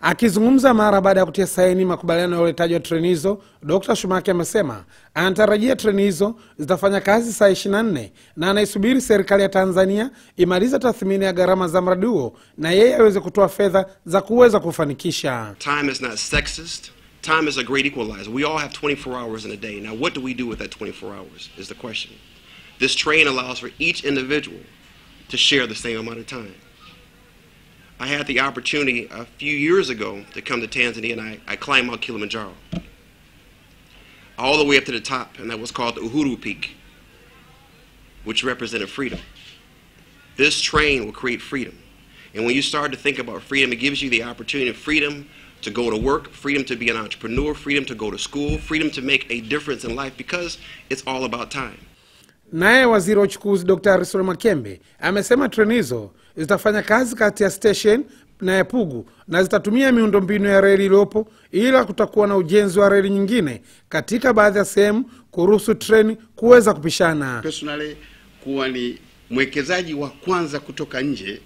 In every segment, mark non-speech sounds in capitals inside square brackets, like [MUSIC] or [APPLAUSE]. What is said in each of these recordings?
Akizungumza mara baada ya kutia saini makubaliano ya uletaji wa treni hizo, Dkt Shumake amesema anatarajia treni hizo zitafanya kazi saa 24 na anaisubiri serikali ya Tanzania imaliza tathmini ya gharama za mradi huo na yeye aweze kutoa fedha za kuweza kufanikisha. Time is not sexist. Time is a great equalizer. We all have 24 hours in a day. Now, what do we do with that 24 hours is the question. This train allows for each individual to share the same amount of time. I had the opportunity a few years ago to come to Tanzania and I, I climbed Mount Kilimanjaro. All the way up to the top, and that was called the Uhuru Peak, which represented freedom. This train will create freedom. And when you start to think about freedom, it gives you the opportunity of freedom to go to work, freedom to be an entrepreneur, freedom to go to school, freedom to make a difference in life because it's all about time. Naye waziri wa uchukuzi Dr. Harrison Makembe amesema treni hizo zitafanya kazi kati ya station na ya Pugu na zitatumia miundombinu ya reli iliyopo, ila kutakuwa na ujenzi wa reli nyingine katika baadhi ya sehemu kuruhusu treni kuweza kupishana. personally kuwa ni mwekezaji wa kwanza kutoka nje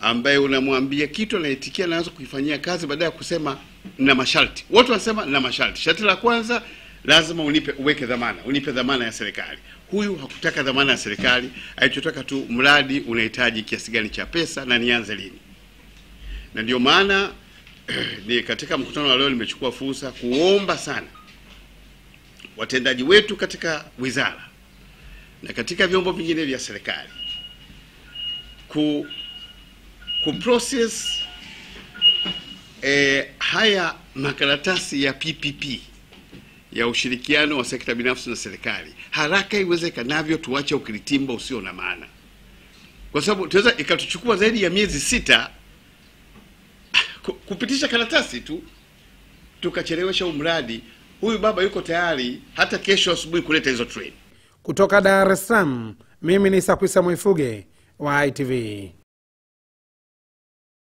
ambaye unamwambia kitu anaitikia naweza kuifanyia kazi baada ya kusema na masharti. Watu wanasema na masharti. Sharti la kwanza lazima unipe uweke dhamana, unipe dhamana ya serikali. Huyu hakutaka dhamana ya serikali, alichotaka tu mradi unahitaji kiasi gani cha pesa na nianze lini. Na ndio maana [CLEARS THROAT] ni katika mkutano wa leo nimechukua fursa kuomba sana watendaji wetu katika wizara na katika vyombo vingine vya serikali ku, ku process eh, haya makaratasi ya PPP ya ushirikiano wa sekta binafsi na serikali haraka iwezekanavyo, tuache ukiritimba usio na maana, kwa sababu tunaweza ikatuchukua zaidi ya miezi sita kupitisha karatasi tu tukachelewesha huu mradi. Huyu baba yuko tayari hata kesho asubuhi kuleta hizo treni. Kutoka Dar es Salaam, mimi ni Sakwisa Mwifuge wa ITV.